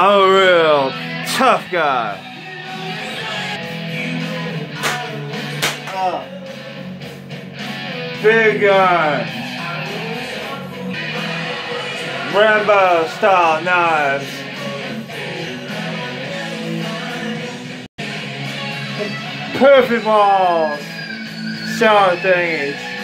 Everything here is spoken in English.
I'm a real tough guy. Uh, big guy. Rambo style knives. Perfect balls. Sour thingies.